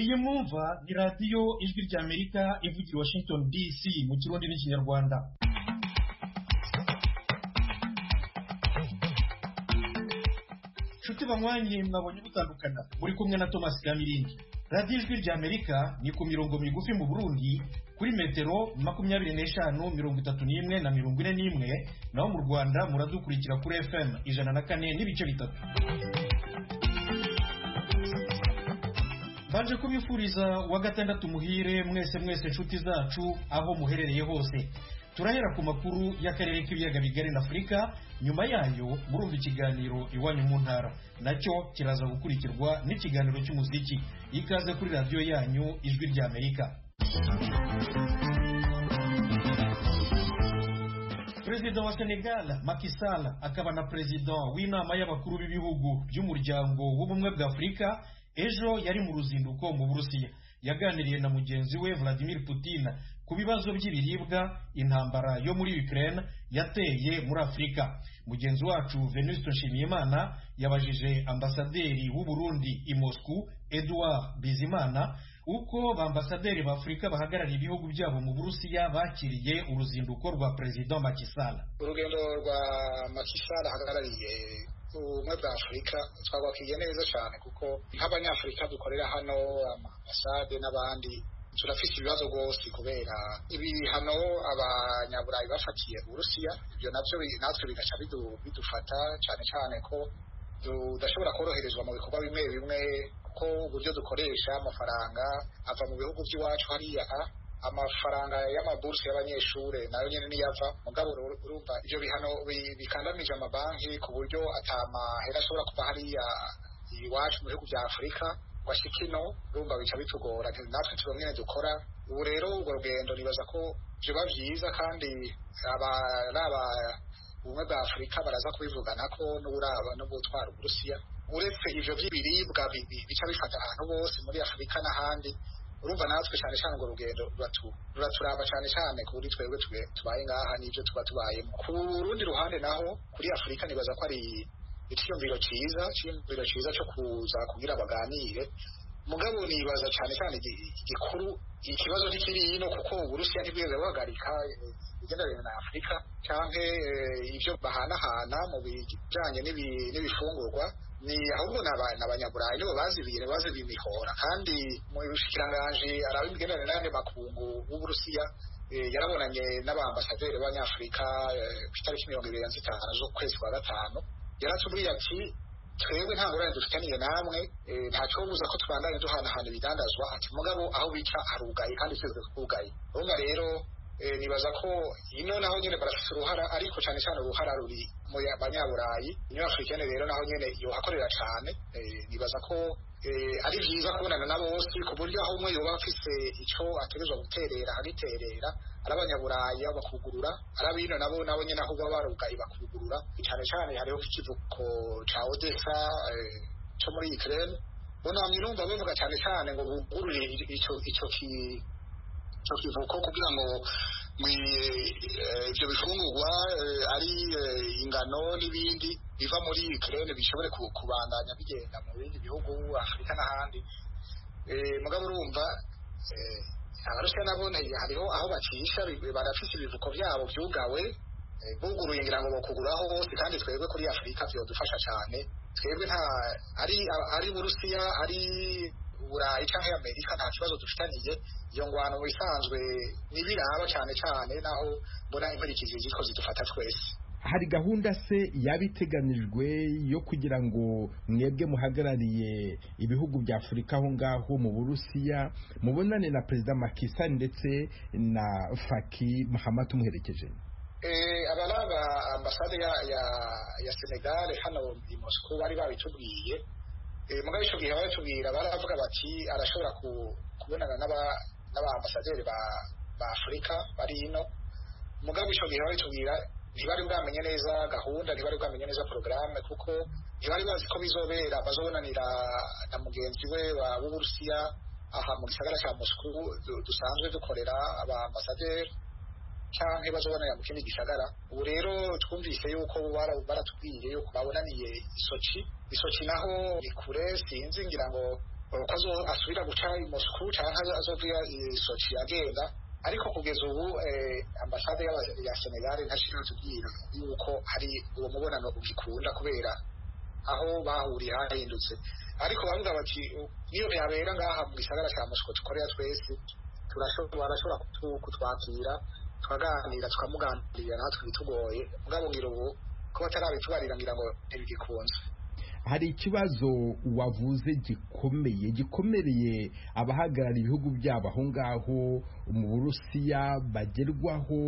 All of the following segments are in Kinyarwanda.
iyi mwumva ni radiyo ijwi ry'amerika ivugira i washington dc mu kirundi n'ikinyarwanda. Nshuti banywanyi mwabonye gutandukana. Muri kumwe na thomas kamirindi radiyo ijwi ry'amerika ni ku mirongo migufi mu burundi kuri metero makumyabiri n'eshanu mirongo itatu n'imwe na mirongo ine n'imwe naho mu rwanda muradukurikira kuri fm ijana na kane n'ibice bitatu. Baje kubifuriza wa gatandatu muhire mwese mwese nshuti zacu aho muherereye hose. Turahera ku makuru y'akarere k'ibiyaga bigari na afurika nyuma yayo murumva ikiganiro iwanyu mu ntara. Nacyo kiraza gukurikirwa n'ikiganiro cy'umuziki. Ikaze kuri radiyo yanyu ijwi ry'amerika perezida wa senegal Macky Sall akaba na perezida w'inama y'abakuru b'ibihugu by'umuryango w'ubumwe bwa afurika ejo yari mu ruzinduko mu burusiya. Yaganiriye na mugenzi we vladimir putin ku bibazo by'ibiribwa intambara yo muri ukraine yateye muri afurika mugenzi wacu venuste nshimiyimana yabajije ambasaderi w'u burundi i moscou edouard bizimana uko bambasaderi ba afurika bahagarariye ibihugu byabo mu burusiya bakiriye uruzinduko rwa perezida Macky Sall. Urugendo rwa Macky Sall ahagarariye ubumwe bwa afurika twabakiriye neza cyane kuko nk'abanyafurika dukorera hano ambasade n'abandi. Turafite ibibazo rwose kubera ibihano abanyaburayi bafatiye uburusiya ibyo na byo natwe bigaca bidufata cyane cyane ko tudashobora koroherezwa mu bikorwa bimwe bimwe kuko uburyo dukoresha amafaranga ava mu bihugu by'iwacu hariya. Amafaranga y'amabursi y'abanyeshuri na yo nyine niyava mugabo urumva ibyo bihano bikandamije amabanki ku buryo atamahera ashobora kuva hariya iwacu mu bihugu bya afurika ngo ashike ino urumva bica bitugora. Natwe tuba nyine dukora. Ubu rero urwo rugendo nibaza ko biba byiza kandi aba ubumwe bwa afurika baraza kubivugana ko n'uburaba no gutwara uburusiya. Uretse ivyo vy'ibiribwa bica bifata ahantu bose muri afurika n'ahandi. Urumva natwe cyane cyane urwo rugendo ruraturaba cyane cyane kuri twebwe tubaye ngaha n'ibyo tuba tubayemo. Ku rundi ruhande naho kuri afurika nibaza ko ari icyiyumviro cyiza icyiyumviro cyiza cyo kuza kugira baganire. Mugabo nibaza cyane cyane igikuru ikibazo ntikiri ino kuko uburusiya ntibweze buhagarika imigenderanire na afurika cyangwa ibyo bahanahana mu bijyanye n'ibifungurwa. Ni ahubwo ni abanyaburayi nibo bazibiye bazibiye imihora kandi mu bushikiranganji araba imigenderanire n'ayandi makungu w'uburusiya yarabonanye n'abambasaderi b'abanyafurika ku itariki mirongo ibiri na zitanu z'ukwezi kwa gatanu. Yaratubwiye ati twebwe nta ngorane dufitaniye namwe ntacyo buza ko tubandanye duhanahana ibidandazwa. Ati mugabo aho bica harugaye kandi twese twugaye urumva rero nibaza ko ino naho nyine barafite uruhara ariko cyane cyane uruhara ruri mu banyaburayi niyo afurikane rero naho nyine yohakorera cyane. Nibaza ko ari byiza kubonana na bose ku buryo aho umwe yoba afise icyo ategerezwa guterera agiterera ari abanyaburayi bakugurura ari abino nabo nabo nyine aho baba barugaye bakugurura. Cyane cyane hariho ikivuko ca odessa cyo muri ukraine. Bunamye numva bavuga cyane cyane ngo bugurure ico ico kivuko kugira ngo ibyo bifungurwa ari ingano n'ibindi biva muri Ukraine bishobore kubandanya bigenda mu bindi bihugu Afurika n'ahandi mugabo urumva abarusiya nabo hariho aho bacisha barafise ibivuko byabo byugawe buguruye ngira ngo bakuguraho bose kandi twebwe kuri Afurika byodufasha cyane twebwe nta ari ari Burusiya ari Burayi cyangwa Amerika nta kibazo dufitaniye iyo ngwano mu bisanzwe nibiraba cyane cyane naho mbona inkurikizi ziko zidufata twese hari gahunda se yaba iteganijwe yo kugira ngo mwebwe muhagarariye ibihugu bya afurika aho ngaho mu burusiya mubonane na perezida Macky Sall ndetse na faki Mahamat umuherekeje aba ni aba ambasade ya senegal hano i moscou bari babitubwiye mugabo icyo gihe babitubwira baravuga bati arashobora kubonana n'abaambasaderi ba afurika bari ino mugabo icyo gihe babitubwira ntibari bwamenye neza gahunda ntibari bwamenye neza porogaramu kuko ntibari bazi ko bizobera. Bazobonanira na mugenzi we w'uburusiya aha mu gisagara cya moscou dusanzwe dukorera abaambasaderi canke bazobonera mu kindi gisagara ubu rero twumvise yuko baratubwiye yuko babonaniye isoci isoci naho ni kure sinzi ngira ngo ko asubira guca i cyangwa azovira sochi agenda. Ariko kugeza ubu ambasade ya senegal ntashobora kutubwira yuko hari uwo mubonano ugikunda kubera aho bahuriye hahindutse. Ariko bavuga bati niyo byabera ngaha mu gisagara cya moscou dukorera twese barashobora kutwakira tukaganira tukamuganirira natwe bitugoye mugabo ngira ubu ko batarabitubarira ngira ngo ntibigikunze. Hari ikibazo wavuze gikomeye gikomereye abahagarara ibihugu byabo aho ngaho mu burusiya bagerwaho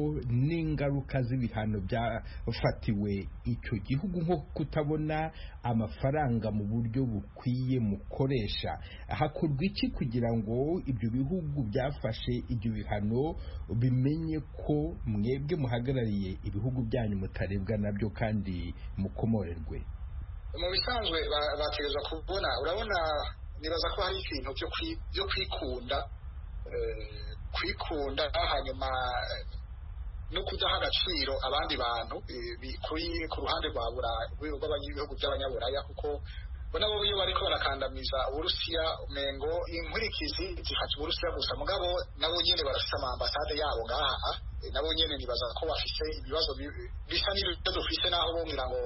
n'ingaruka z'ibihano byafatiwe icyo gihugu nko kutabona amafaranga mu buryo bukwiye mukoresha. Hakorwa iki kugira ngo ibyo bihugu byafashe ibyo bihano bimenye ko mwebwe muhagarariye ibihugu byanyu mutarebwa na byo kandi mukomorerwe? Mu bisanzwe bategereza kubona urabona nibaza ko hari ibintu byo kwikunda kwikunda hanyuma no kudaha agaciro abandi bantu ku ruhande rwa rw'ibihugu by'abanyaburaya kuko nabo iyo bariko barakandamiza uburusiya umengo inkurikizi zifata uburusiya gusa. Mugabo nabo nyene barafise ama ambasade yabo ngaha. Nabo nyene nibaza ko bafise ibibazo bisa n'ibyo dufise naho bumvira ngo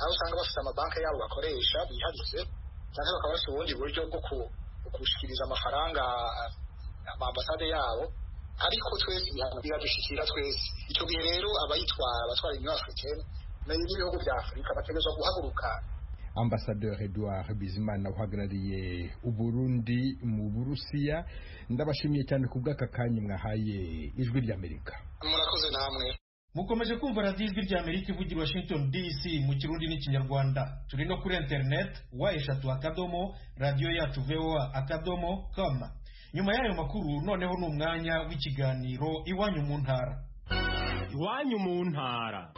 aho usanga bafite amabanki yabo bakoresha biharize cyangwa bakaba bafite ubundi buryo bwo gushikiriza amafaranga amambasade yabo ariko twese ibihano biradushikira twese. Icyo gihe rero abayitwara abatwara africaine n'ibihugu bya afurika bategerezwa guhaguruka ambasaderi Edouard Bizimana uhagarariye uburundi mu burusiya. Ndabashimiye cyane ku bw'aka kanya mwahaye ijwi ry'amerika murakoze namwe. Mukomeje kumva radiyo ijwi ry'amerika ivugira washington dc mu kirundi n'ikinyarwanda. Turi no kuri interineti wa eshatu akadomo radiyo yacu voa akadomo com. Nyuma y'ayo makuru noneho ni umwanya w'ikiganiro iwanyu mu ntara. Iwanyu mu ntara.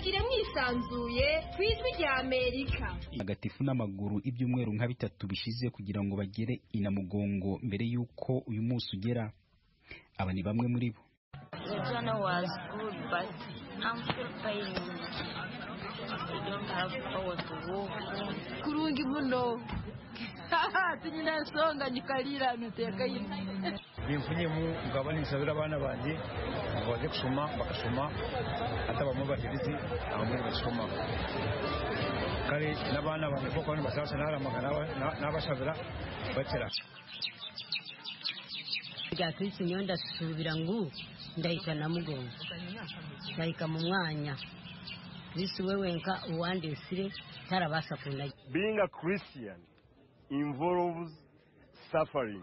Tuyagire mwisanzuye ku ijwi rya amerika. Agatifu n'amaguru ibyumweru nka bitatu bishize kugira ngo bagere inamugongo mbere y'uko uyu munsi ugera. Aba ni bamwe muri bo. Kurungi muno tinyinasonga nyikalira nuteka ino bimfunyemu nkaba nisabira abana banjye ngo bajye gusoma bagasoma hata bamwe bashirizi abamwe basoma kare n'abana banjye kuko bane basasa naramagana n'abashabira bakira. Byatwitse niyo ndasubira ngo ndahita na mugongo. Ndahika mu mwanya. Kristo wewe nka uwandesire tarabasha kunajya being a christian involves suffering.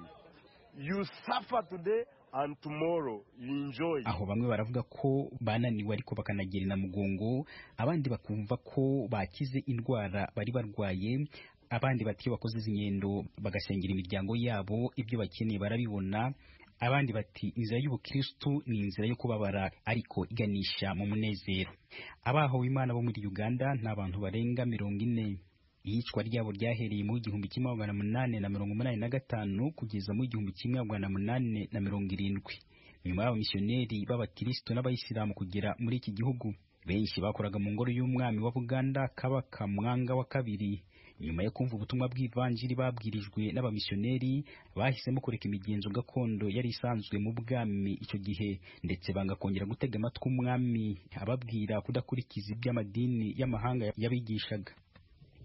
You suffer today and tomorrow you enjoy. Aho bamwe baravuga ko bananiwe ariko bakanagera na mugongo abandi bakumva ko bakize indwara bari barwaye abandi bati iyo bakoze izi ngendo bagasengera imiryango yabo ibyo bakeneye barabibona abandi bati inzira y'ubukristu ni inzira yo kubabara ariko iganisha mu munezero. Abahawe imana bo muri uganda ni abantu barenga mirongo ine. Iyicwa ryabo ryahereye mu igihumbi kimwe magana munani na mirongo umunani na gatanu kugeza mu igihumbi kimwe magana munani na mirongo irindwi. Nyuma y'abamisiyoneri b'abakristo n'abayisilamu kugera muri iki gihugu benshi bakoraga mu ngoro y'umwami wa buganda kabaka mwanga wa kabiri. Nyuma yo kumva ubutumwa bw'ivanjiri babwirijwe n'abamisiyoneri bahisemo kureka imigenzo gakondo yari isanzwe mu bwami icyo gihe ndetse banga kongera gutega amatwi umwami ababwira kudakurikiza iby'amadini y'amahanga yabigishaga.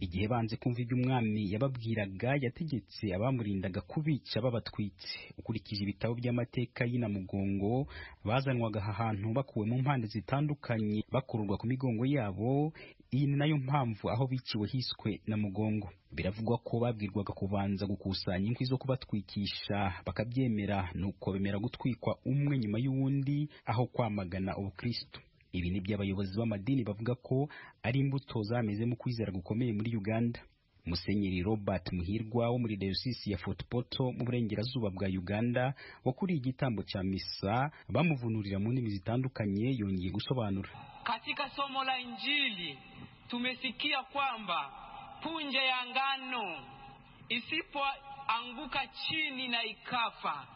Igihe banze kumva ibyo umwami yababwiraga yategetse abamurindaga kubica babatwitse. Ukurikije ibitabo by'amateka y'inamugongo bazanwaga aha hantu bakuwe mu mpande zitandukanye bakururwa ku migongo yabo. Iyi ni na yo mpamvu aho biciwe hiswe na mugongo biravugwa ko babwirwaga kubanza gukusanya inkwi zo kubatwikisha bakabyemera. Nuko bemera gutwikwa umwe nyuma y'uwundi aho kwamagana ubukristo. Ibi ni by'abayobozi b'amadini bavuga ko ari imbuto zameze mu kwizera gukomeye muri uganda. Musenyeri robert muhirwa wo muri dayosisi ya fort poto mu burengerazuba bwa uganda wakuriye igitambo cya misa bamuvunurira mu ndimi zitandukanye yongeye gusobanura. Katika somo la injili tumesikia kwamba punje ya ngano isipoanguka chini na ikafa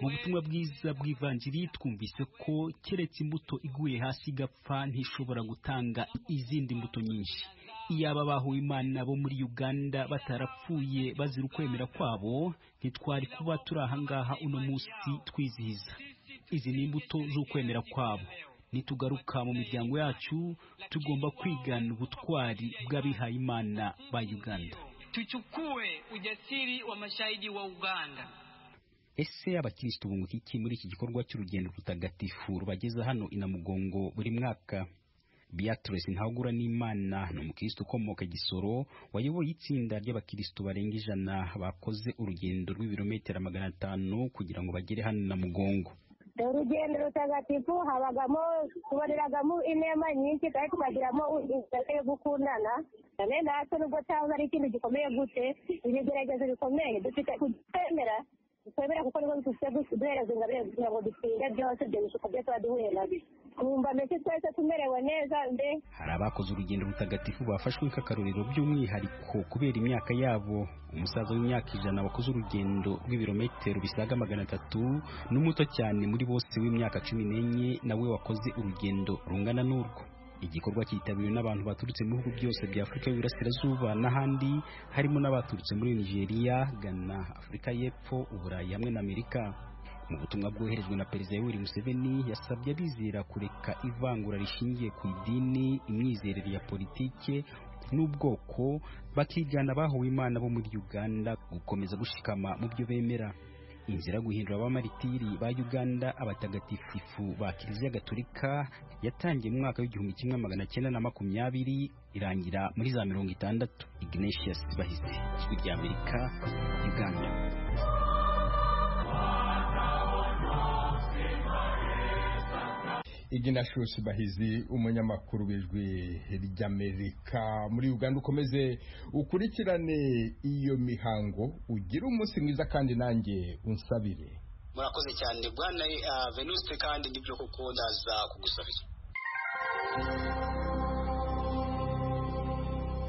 mu butumwa bwiza bw'ivanjiri twumvise ko keretse imbuto iguye hasi igapfa ntishobora gutanga izindi mbuto nyinshi. Iyaba bahuye imana bo muri uganda batarapfuye bazira ukwemera kwabo ntitwari kuba turi ahangaha uno munsi twizihiza. Izi ni imbuto z'ukwemera kwabo. Nitugaruka mu miryango yacu tugomba kwigana ubutwari bw'abihaye imana ba uganda. Tuchukue ujasiri wa mashahidi wa uganda. Ese abakirisitu bunguka iki muri iki gikorwa cy'urugendo rutagatifu rubageza hano inamugongo buri mwaka. Beatrice Ntagura n'Imana ni umukirisitu ukomoka Gisoro wayoboye itsinda ry'abakirisitu barenga ijana bakoze urugendo rw'ibirometero magana atanu kugira ngo bagere hano na Mugongo urugendo rutagatifu habagamo tuboneragamo inema nyinshi kandi tukagiramo inzira yo gukundana. None natwe nubwo cyaba ari ikintu gikomeye gute ibigeragezo bikomeye dufite kutemera kuko ni bwo dufite duhereza ngo dutsinde byose ibyo bishuko byo tuba duhuye twumva mbese twese tumerewe neza mbe hari abakoze urugendo rutagatifu bafashwe nk'akarorero by'umwihariko kubera imyaka yabo. Umusaza w'imyaka ijana wakoze urugendo rw'ibirometero bisaga magana atatu n'umuto cyane muri bose w'imyaka cumi n'enye nawe wakoze urugendo rungana n'urwo. Igikorwa cyitabiriwe n'abantu baturutse mu bihugu byose bya afurika y'uburasirazuba n'ahandi harimo n'abaturutse muri nigeria ghana afurika y'epfo uburayi hamwe na amerika mu butumwa bwoherejwe na perezida yoweri museveni yasabye abizera kureka ivangura rishingiye ku idini imyizerere ya politike n'ubwoko bakigana abahuwe imana bo muri uganda gukomeza gushikama mu byo bemera. Inzira yo guhindura abamaritiri ba uganda abatagatifu ba kiliziya gatolika yatangiye mu mwaka w'igihumbi kimwe magana cyenda na makumyabiri irangira muri za mirongo itandatu. Ignatius bahize ijwi rya amerika uganda. Iginashusi bahizi umunyamakuru w'ijwi ry'amerika muri uganda ukomeze ukurikirane iyo mihango ugire umunsi mwiza kandi nanjye unsabire. Murakoze cyane bwana venuste kandi ni byo kuko ndaza kugusabira.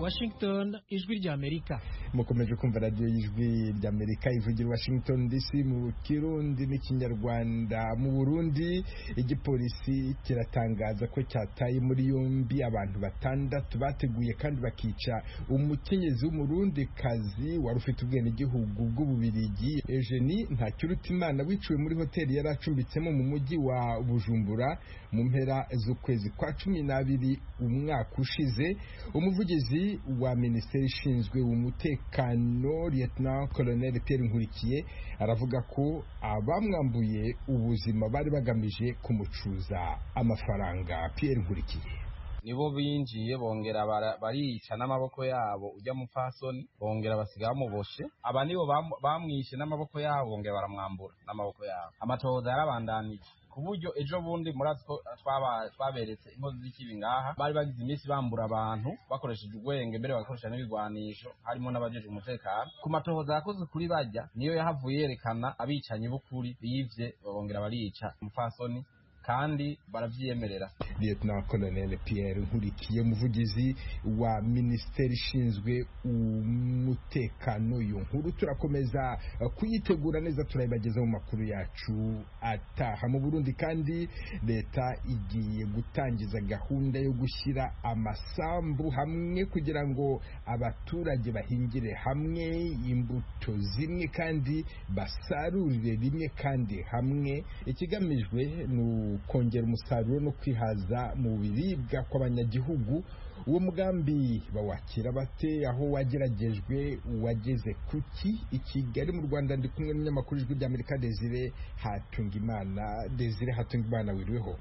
Washington ijwi rya Amerika. Mukomeje kumva radiyo y'ijwi ry'amerika ivugira washington dc mu kirundi n'ikinyarwanda mu burundi igipolisi kiratangaza ko cyataye muri yombi abantu batandatu. Bateguye kandi bakica umukenyezi w'umurundi kazi wari ufite ubwenegihugu bw'ububirigi. Eugenie ntakirutimana wiciwe muri hoteli yari acumbitsemo mu mujyi wa bujumbura. Mu mpera z'ukwezi kwa cumi n'abiri umwaka ushize umuvugizi wa minisiteri ishinzwe umutekano lieutenant colonel Pierre Nkurikiye aravuga ko abamwambuye ubuzima bari bagamije kumucuza amafaranga. Pierre Nkurikiye. Nibo binjiye bongera barica n'amaboko yabo ujya mu fasoni bongera basiga bamuboshe aba nibo bamwishe n'amaboko yabo bongera baramwambura n'amaboko yabo. Amatohoza yarabandanije. Ku buryo ejo bundi murazi ko twaberetse inkozi z'ikibi ngaha bari bagize iminsi bambura abantu bakoresheje ubwenge mbere bagakoresha n'ibigwanisho harimo n'abajeje umutekano. Ku matohoza yakoze kuri bajya niyo yahavuye yerekana abicanyi b'ukuri bivye babongera barica umupfasoni. Kandi baravyiyemerera Lieutenant Colonel Pierre Nkurikiye umuvugizi wa minisiteri ishinzwe umutekano iyo nkuru. Turakomeza kuyitegura neza turayibageza mu makuru yacu ataha. Mu Burundi kandi leta igiye gutangiza gahunda yo gushyira amasambu hamwe kugira ngo abaturage bahingire hamwe imbuto zimwe kandi basarurire rimwe kandi hamwe. Ikigamijwe ni kongera umusaruro no kwihaza mu biribwa kw'abanyagihugu uwo mugambi bawakira bate? Aho wageragejwe wageze kuki? I kigali mu rwanda ndi kumwe n'umunyamakuru ijwi ry'amerika desire hatungimana. Desire hatungimana wiriweho.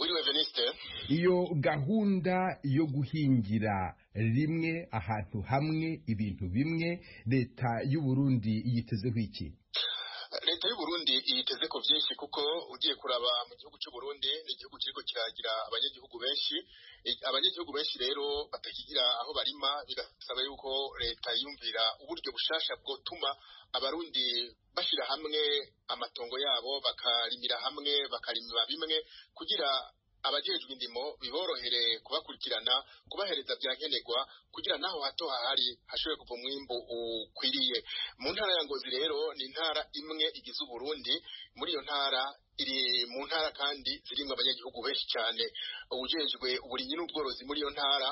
Wiriwe veniste iyo gahunda yo guhingira rimwe ahantu hamwe ibintu bimwe leta y'u Burundi yitezeho iki? Leta y'u Burundi yiteze ko byinshi kuko ugiye kuraba mu gihugu cy'u Burundi ni igihugu kiriko kiragira abanyagihugu benshi. Abanyagihugu benshi rero batakigira aho barima bigasaba yuko leta yumvira uburyo bushasha bwotuma abarundi bashira hamwe amatongo yabo bakarimira hamwe bakarima bimwe kugira abajejwe indimo biborohere kubakurikirana kubahereza bya nkenerwa kugira naho hato hahari hashobore kuva umwimbu ukwiriye. Mu ntara ya ngozi rero ni intara imwe igize uburundi muri iyo ntara iri mu ntara kandi zirimwo abanyagihugu benshi cyane. Ubujejwe uburimyi n'ubworozi muri iyo ntara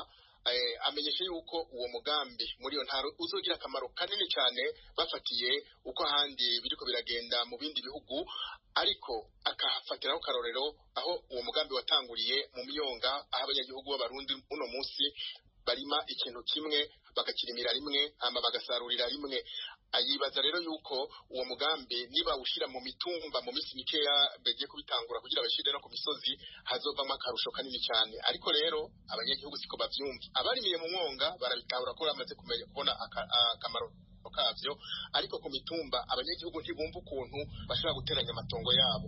amenyesha yuko uwo mugambi muri iyo ntara uzogira akamaro kanini cyane bafatiye uko ahandi biriko biragenda mu bindi bihugu ariko akahafatiraho akarorero aho uwo mugambi watanguriye mu myonga aho abanyagihugu b'abarundi uno munsi barima ikintu kimwe bagakirimira rimwe hama bagasarurira rimwe. Ayibaza rero yuko uwo mugambi niba ushyira mu mitumba mu minsi mikeya bagiye kubitangura kugira bashyire no ku misozi hazovamo akarusho kanini cyane ariko rero abanyagihugu siko bavyumva. Abarimiye mu mwonga barabitahura ko bamaze kubona akamaro. Kavyo ariko ku mitumba abanyagihugu ntibumva ukuntu bashobora guteranya amatongo yabo.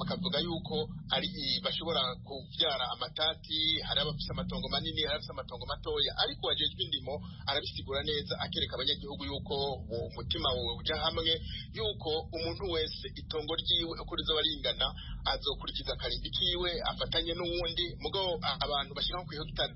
Bakavuga yuko ari bashobora kuvyara amatati hari abafise amatongo manini hari abafise amatongo matoya. Ariko wajejwe indimo arabisigura neza akereka abanyagihugu yuko umutima uja hamwe yuko umuntu wese itongo ryiwe uko rizoba ringana azokurikiza akarimbi kiwe afatanye n'uwundi mugabo abantu bashiraho kwihegitari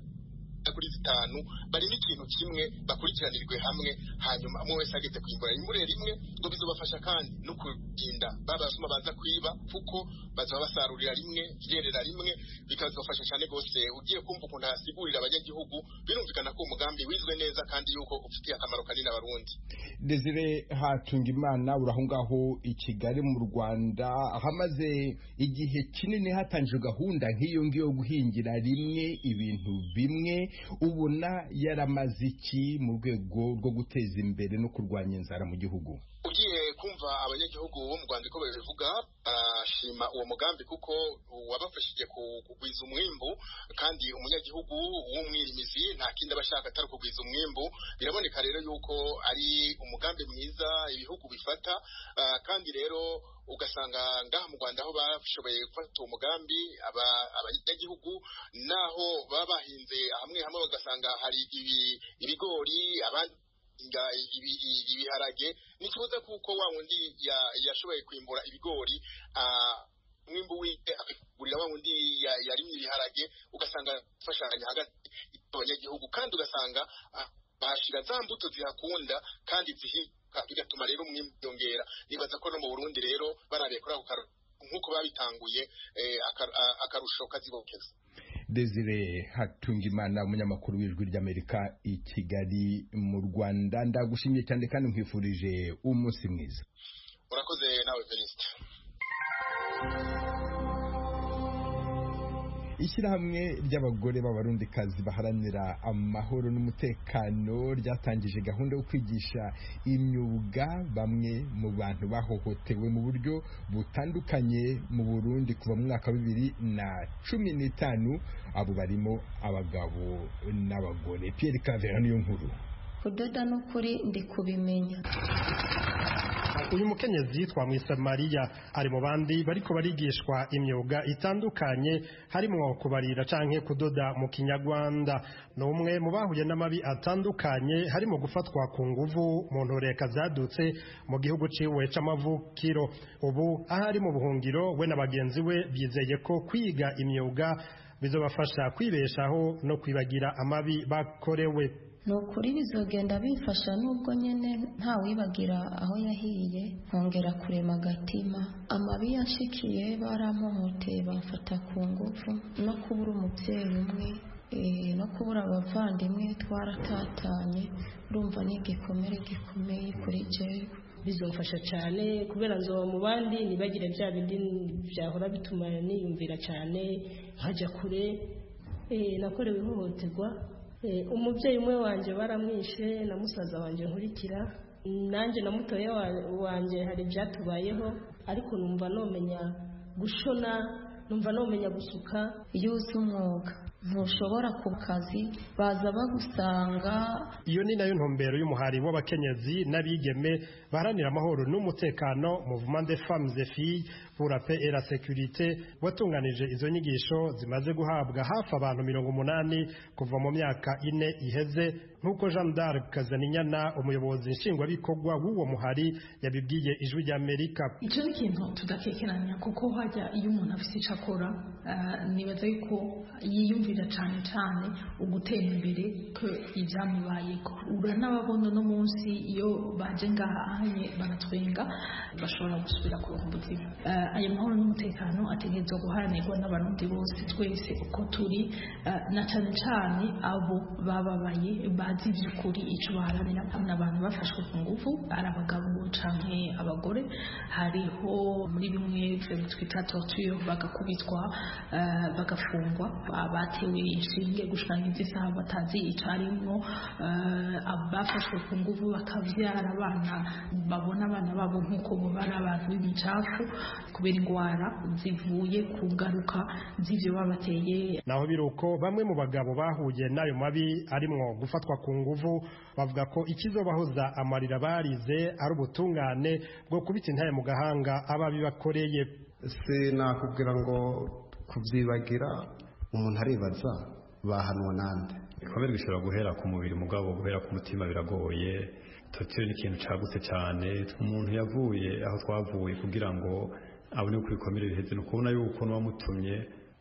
kuri zitanu barimo ikintu kimwe bakurikiranirwe hamwe hanyuma umwe wese ageze kwimbura imbure rimwe ngo bizobafasha kandi no kurinda babasuma baza kwiba kuko bazaba basarurira rimwe ryerera rimwe bikazobafasha cyane rwose. Ugiye kumva ukuntu asigurira abanyagihugu birumvikana ko umugambi wizwe neza kandi yuko ufitiye akamaro kanini abarundi. Desire hatunga imana uraho ngaho i kigali mu rwanda. Hamaze igihe kinini hatangijwe gahunda nk'iyo ngiyo yo guhingira rimwe ibintu bimwe ubona yaramaze iki mu rwego rwo guteza imbere no kurwanya inzara mu gihugu? Ugiye kumva abanyagihugu bo mu rwanda ko babivuga barashima uwo mugambi kuko wabafashije kugwiza umwimbu kandi umunyagihugu w'umwirimizi nta kindi aba ashaka atari kugwiza umwimbu. Biraboneka rero yuko ari umugambi mwiza ibihugu bifata kandi rero ugasanga ngaha mu rwanda aho bashoboye gufata uwo mugambi abanyagihugu naho baba bahinze hamwe hamwe bagasanga hari ibigori abandi ibiharage ni ikibazo kuko wa wundi yashoboye kwimbura ibigori umwimbu wiwe akagurira wa wundi yarimye ibiharage ugasanga afashanya hagati y'abanyagihugu. Kandi ugasanga bahashira za mbuto zihakunda kandi zihiga bigatuma rero umwimbu wiyongera. Nibaza ko no mu burundi rero barabiye kuri ako nk'uko babitanguye akarusho kazibokeza. Desire hatungimana umunyamakuru w'ijwi ry'amerika i kigali mu rwanda. Ndagushimiye cyane kandi nkwifurije umunsi mwiza. Urakoze nawe felicite ishyirahamwe ry'abagore b'abarundikazi baharanira amahoro n'umutekano ryatangije gahunda yo kwigisha imyuga bamwe mu bantu bahohotewe mu buryo butandukanye mu burundi kuva mu mwaka wa bibiri na cumi n'itanu abo barimo abagabo n'abagore. Pierre Kavera niyo nkuru. Kudoda n'ukuri ndi kubimenya. Uyu mukenyezi twamwise mariya ari mu bandi bariko barigishwa imyuga itandukanye harimwo kubarira canke kudoda mu kinyarwanda. Ni umwe mu bahuye n'amabi atandukanye harimo gufatwa ku nguvu mu ntureka zadutse mu gihugu ciwe c'amavukiro. Ubu aho ari mu buhungiro we na bagenzi we bizeye ko kwiga imyuga bizobafasha kwibeshaho no kwibagira amabi bakorewe. Ni ukuri bizogenda bifasha nubwo nyine ntawibagira aho yahiye nkongera kurema agatima. Amabi yanshikiye baramuhoteye bamfata ku ngufu. No kubura umubyeyi umwe no kubura abavandimwe twaratatanye. Urumva ni igikomere gikomeye kuri jewe bizomfasha cyane kubera nzoba mu bandi ntibagire bya bindi byahora bituma niyumvira cyane. Nkajya kure nakorewe ihohoterwa. Umubyeyi umwe wanjye baramwishe na musaza wanjye nkurikira. Nanjye na mutoya wanjye hari ibyatubayeho ariko numva nomenya gushona numva nomenya gusuka. Iyo uzi umwuga ntushobora ku kazi baza bagusanga. Iyo ni na yo ntumbero y'umuhari w'abakenyezi n'abigeme baharanira amahoro n'umutekano mouvement des femmes et la sécurité watunganije izo nyigisho zimaze guhabwa hafi abantu mirongo umunani kuva mu myaka ine iheze nk'uko jean d'arc kazaninyana umuyobozi nshingwabikorwa w'uwo muhari yabibwiye ijwi ry'amerika icyo ni ikintu tudakekeranya kuko hajya iyo umuntu afite icyo akora nibaza yuko yiyumvira cyane cyane ugutera imbere ko ibyamubayeho. Uranababona uno munsi iyo baje ngahanye baratwenga bashobora gusubira ku buzima ayo mahoro n'umutekano ategerezwa guharanirwa n'abarundi bose twese uko turi. Na cyane cyane abo bababaye bazi by'ukuri icyo baharanira. N'abantu bafashwe ku ngufu ari abagabo canke abagore. Hariho muri bimwe twita torture bagakubitwa bagafungwa. Batewe inshinge gushikanya isaha batazi icarimwo abafashwe ku ngufu bakavyara abana babona abana babo nk'uko bo bari abantu b'imicafu. Kubera indwara zivuye ku ngaruka z'ivyo babateye naho biruko bamwe mu bagabo bahuye n'ayo mabi arimwo gufatwa ku nguvu bavuga ko ikizobahoza amarira barize ari ubutungane bwo kubita intare mu gahanga ababibakoreye. Se nakubwira ngo kubyibagira umuntu aribaza bahanwa nande ibikomere bishobora guhera ku mubiri mugabo guhera ku mutima biragoye torture ni ikintu cagutse cyane. Umuntu yavuye aho twavuye kugira ngo abone biheze ni ukubona yuko n'uwamutumye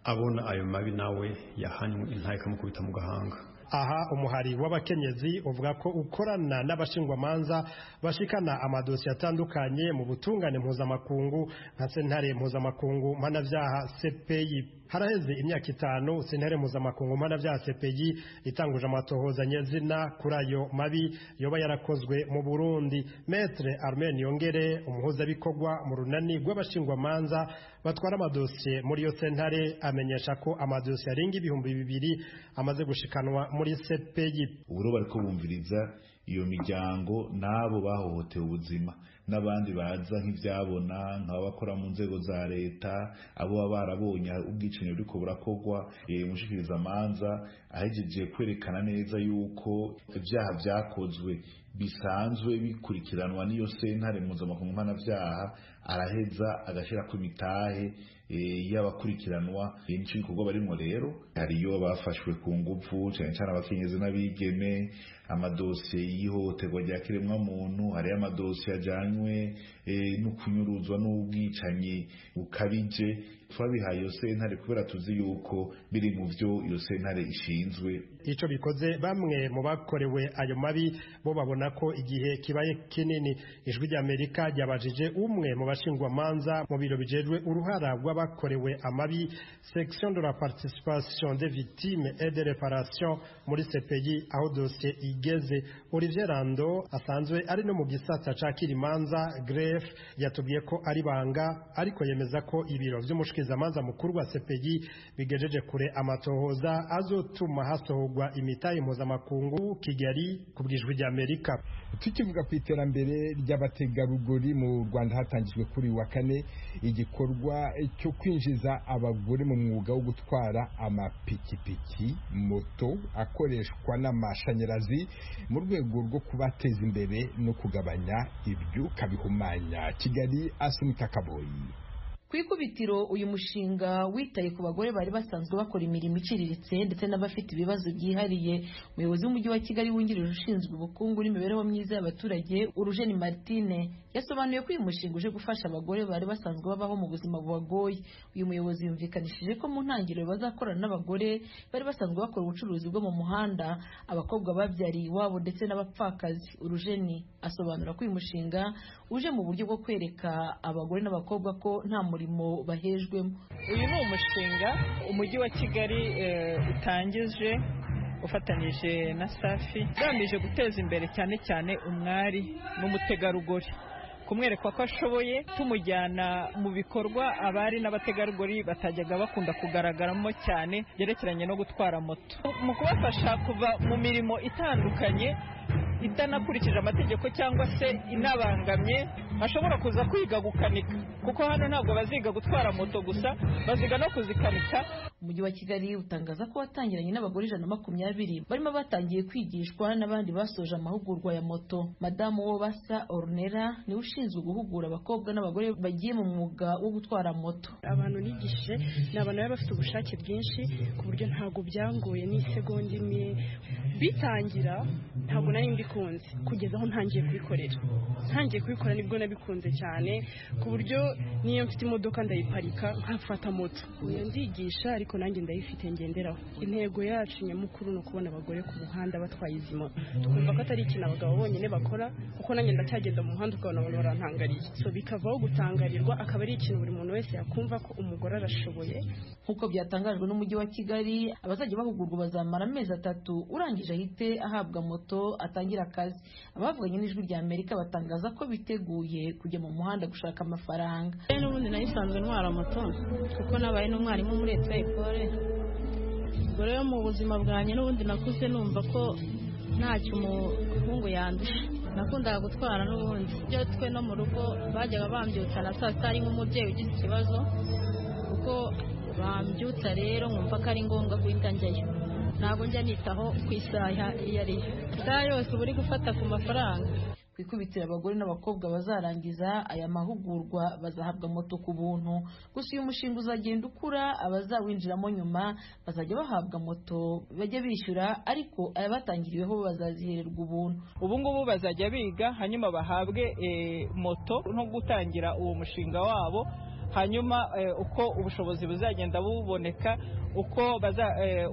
abona ayo mabi nawe yahanywe intaye ikamukubita mu gahanga. Aha umuhari w'abakenyezi uvuga ko ukorana n'abashingwamanza bashikana amadosiye atandukanye mu butungane mpuzamakungu nka sentare mpuzamakungu mpanavyaha CPI haraheze imyaka itanu sentare mpuzamakungu mpanavyaha CPI itanguje amatohoza nyezina kuri ayo mabi yoba yarakozwe mu Burundi. Maître Armen Yongere umuhuzabikorwa mu runani rw'abashingwamanza batwara amadosiye muri iyo sentare amenyesha ko amadosiye arenga ibihumbi bibiri amaze gushikanwa muri CPI uburo bariko bumviriza iyo miryango n'abo bahohotewe ubuzima. N'abandi baza nk'ibyabona nk'abakora mu nzego za leta abo baba barabonye ubwicanyi buriko burakorwa umushikirizamanza ahejeje kwerekana neza yuko ibyaha byakozwe bisanzwe bikurikiranwa n'iyo sentare mpuzamakungu mpanabyaha araheza agashyira ku imitahe y'abakurikiranwa. Benshi ibikorwa barimo rero hariyo bafashwe ku ngufu cyane cyane abakenyezi n'abigeme amadosiye y'ihohoterwa rya kiremwamuntu hariyo amadosiye ajyanywe no kunyuruzwa n'ubwicanyi bukabije. Twabihaye iyo sentare kubera tuzi yuko biri mu byo iyo sentare ishinzwe. Icyo bikoze bamwe mu bakorewe ayo mabi bo babona ko igihe kibaye kinini. Ijwi ry'amerika ryabajije umwe mu bashingwamanza mu biro bijejwe uruhara rw'abakorewe amabi section de la participation des victimes et de réparation muri CPI aho dosiye igeze. Olivier Rando asanzwe ari no mu gisata ca kirimanza gref yatubwiye ko ari banga ariko yemeza ko ibiro vy'umushikizamanza mukuru wa CPI bigejeje kure. Amatohoza azotuma hasohorwa imitahe mpuzamakungu Kigali ku bwijwi ry'Amerika tukivuga ku iterambere ry'abategarugori mu Rwanda hatangijwe kuri wa kane igikorwa cyo kwinjiza abagore mu mwuga wo gutwara amapikipiki moto akoreshwa n'amashanyarazi mu rwego rwo kubateza imbere no kugabanya ibyuka bihumanya. Kigali Asumita Kaboyi ku ikubitiro uyu mushinga witaye ku bagore bari basanzwe bakora imirimo iciriritse ndetse n'abafite ibibazo byihariye. Umuyobozi w'umujyi wa kigali wungirije ushinzwe ubukungu n'imibereho myiza y'abaturage urujeni martine. Yasobanuye ko uyu mushinga uje gufasha abagore bari basanzwe babaho mu buzima bubagoye. Uyu muyobozi yumvikanishije ko mu ntangiriro bazakorana n'abagore bari basanzwe bakora ubucuruzi bwo mu muhanda abakobwa babyariye iwabo ndetse n'abapfakazi. Urujeni asobanura ko uyu mushinga uje mu buryo bwo kwereka abagore n'abakobwa ko nta murimo bahejwemo. Uyu ni umushinga umujyi wa kigali utangije ufatanyije na safi ugamije guteza imbere cyane cyane umwari n'umutegarugori. Kumwereka ko ashoboye tumujyana mu bikorwa abari n'abategarugori batajyaga bakunda kugaragaramo cyane byerekeranye no gutwara moto. Mu kubafasha kuva mu mirimo itandukanye idanakurikije amategeko cyangwa se inabangamye bashobora kuza kwiga gukanika. Kuko hano ntabwo baziga gutwara moto gusa baziga no kuzikanika. Umujyi wa kigali utangaza ko watangiranye n'abagore ijana na makumyabiri. Barimo batangiye kwigishwa n'abandi basoje amahugurwa ya moto. Madamu wo basa ornera ni we ushinzwe guhugura abakobwa n'abagore bagiye mu mwuga wo gutwara moto. Abantu nigishije ni abantu baba bafite ubushake bwinshi ku buryo ntabwo byangoye n'isegonda imwe. Bitangira ntabwo nari mbikunze. Kugeza aho ntangiye kubikorera. Ntangiye kubikora ni bwo nabikunze cyane ku buryo niyo mfite imodoka ndayiparika nkafata moto. Ndigisha ariko nanjye ndayifite ngenderaho. Intego yacu nyamukuru ni ukubona abagore ku muhanda batwaye izi moto tukumva ko atari ikintu abagabo bonyine bakora kuko nanjye ndacyagenda mu muhanda ukabona abantu barantangariye. So bikavaho gutangarirwa akaba ari ikintu buri muntu wese yakumva ko umugore arashoboye. Nk'uko byatangajwe n'umujyi wa kigali abazajya bahugurwa bazamara amezi atatu urangije ahite ahabwa moto atangira akazi. Abavuganye n'ijwi rya amerika batangaza ko biteguye kujya mu muhanda gushaka amafaranga. N'ubundi nayisanzwe ntwara moto kuko nabaye n'umwarimu muri leta ekore ubwo rero mu buzima bwanjye n'ubundi nakuze numva ko ntacyo umuhungu yandusha. Nakundaga gutwara n'ubundi. Ibyo twe no mu rugo bajyaga bambyutsa na saa sita ari nk'umubyeyi ugize ikibazo kuko bambyutsa rero nkumva ko ari ngombwa guhita njyayo. Ntabwo njya nitaho ku isaha iyo ari yo. Isaha yose uba uri gufata ku mafaranga. Ku ikubitiro abagore n'abakobwa bazarangiza aya mahugurwa bazahabwa moto ku buntu. Gusa uyu mushinga uzagenda ukura abazawinjiramo nyuma bazajya bahabwa moto bajya bishyura ariko abatangiriweho bazazihererwa ubuntu. Ubu ngubu bazajya biga hanyuma bahabwe moto no gutangira uwo mushinga wabo hanyuma uko ubushobozi buzagenda buboneka uko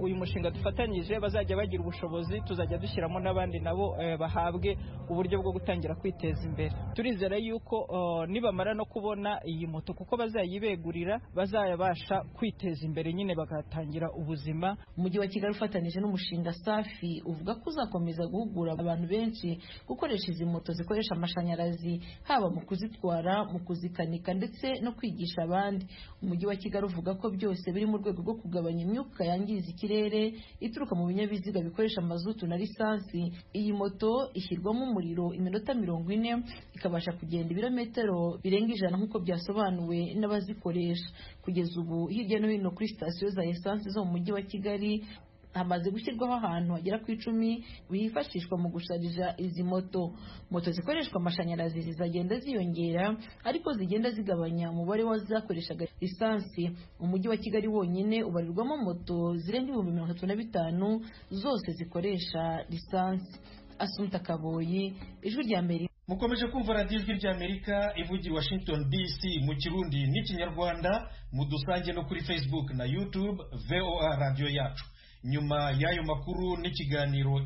uyu mushinga dufatanyije bazajya bagira ubushobozi tuzajya dushyiramo n'abandi nabo bahabwe uburyo bwo gutangira kwiteza imbere. Turizera yuko nibamara no kubona iyi moto kuko bazayibegurira bazayabasha kwiteza imbere nyine bagatangira ubuzima. Umujyi wa kigali ufatanyije n'umushinga safi uvuga ko uzakomeza guhugura abantu benshi gukoresha izi moto zikoresha amashanyarazi haba mu kuzitwara mu kuzikanika ndetse no kwigisha abandi. Umujyi wa kigali uvuga ko byose biri mu rwego rwo kugabanya imyuka yangiza ikirere ituruka mu binyabiziga bikoresha mazutu na lisansi. Iyi moto ishyirwamo umuriro iminota mirongo ine ikabasha kugenda ibirometero birenga ijana nk'uko byasobanuwe n'abazikoresha. Kugeza ubu hirya no hino kuri sitasiyo za esansi zo mu mujyi wa kigali hamaze gushyirwaho ahantu hagera ku icumi bifashishwa mu gusharija izi moto. Moto zikoreshwa amashanyarazi zizagenda ziyongera ariko zigenda zigabanya umubare w'azakoreshaga lisansi. Umujyi wa kigali wonyine ubarirwamo moto zirenga ibihumbi mirongo itatu na bitanu zose zikoresha lisansi. Asunta kaboyi ijwi rya mbere mukomeje kumva radiyo ijwi ry'amerika ivugira washington dc mu kirundi n'ikinyarwanda mudusange no kuri facebook na youtube voa radiyo yacu. Nyuma y'ayo makuru n'ikiganiro